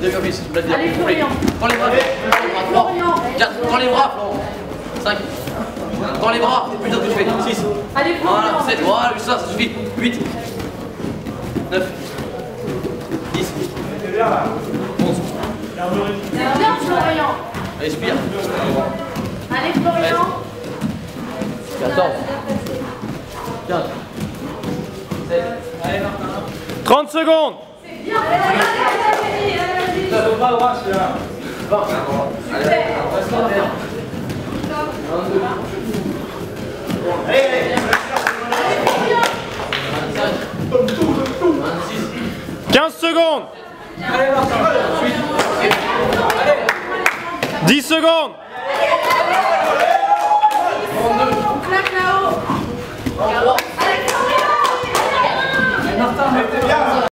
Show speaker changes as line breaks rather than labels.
Deux sur 10, je
Allez, Florian.
Prends les bras,
Florian.
4, prends les bras, Florent. 5. Prends les bras, c'est plus dur que tu fais. 6.
Allez,
Voilà,
Florian.
7. Voilà, ça, ça suffit. 8. 9. 10. 11.
Bien, Florian.
Respire.
Allez, Florian.
14. 15. 16.
30 secondes
Bien,
va secondes. Allez, 10 secondes.